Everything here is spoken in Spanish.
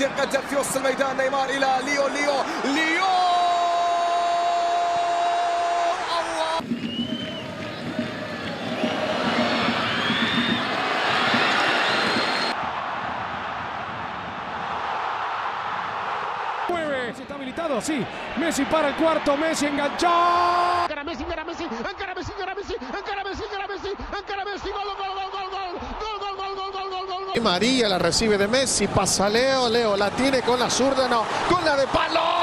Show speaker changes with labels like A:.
A: يتقدم في وسط الميدان نيمار الى ليو ليو ليو الله
B: Messi está habilitado, sí. Messi para el cuarto, Messi enganchó.
C: encara Messi, encara Messi, encara Messi, encara Messi,
D: María la recibe de Messi, pasa Leo, Leo la tiene con la zurda, no, con la de palo.